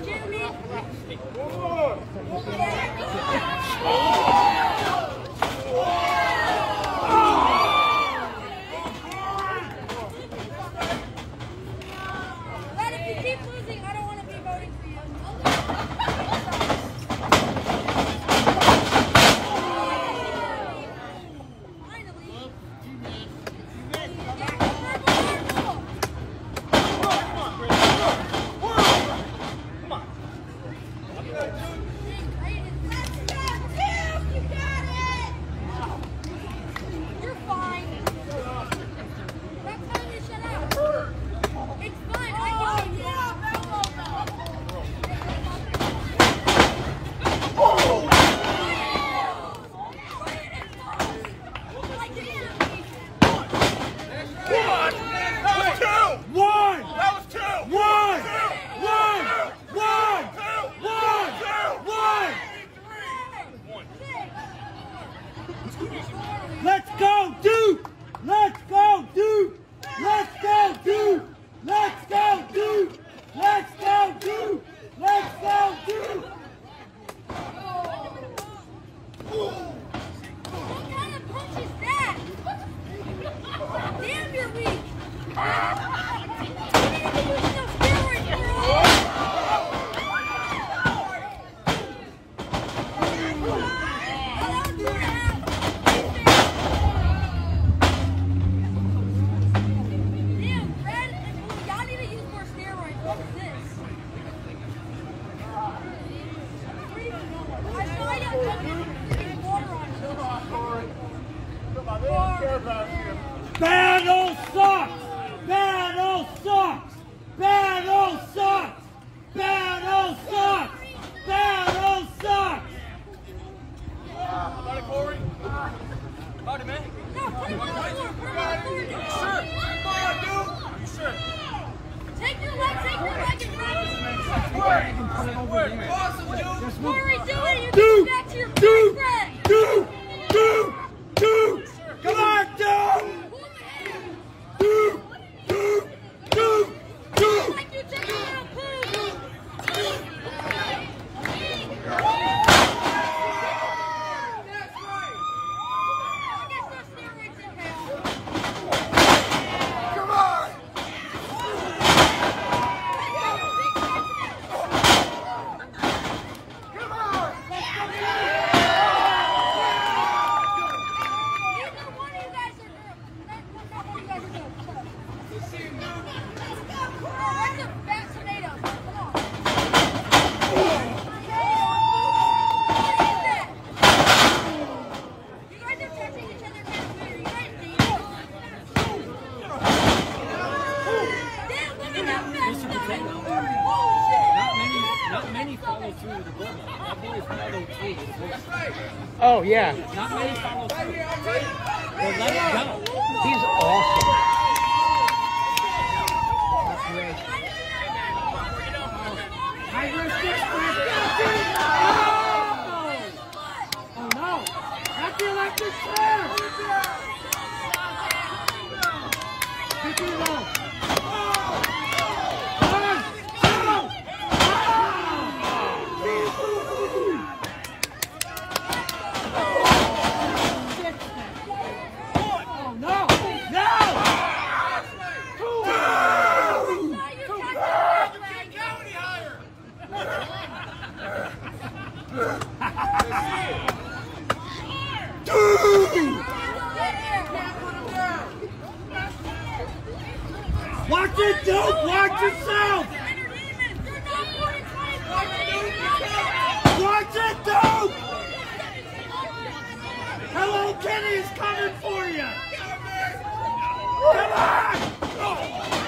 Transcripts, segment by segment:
blue, Ah! Oh, yeah. Not many follow through. Well, let go. He's awesome. Oh, no! Not the electric! Watch it, Duke! Watch yourself! Watch it, Duke! Hello Kitty is coming for you! Come on!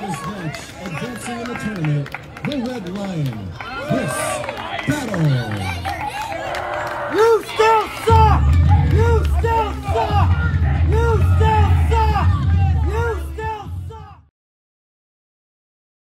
This match, advancing in the tournament, the Red Lion, Chris battle.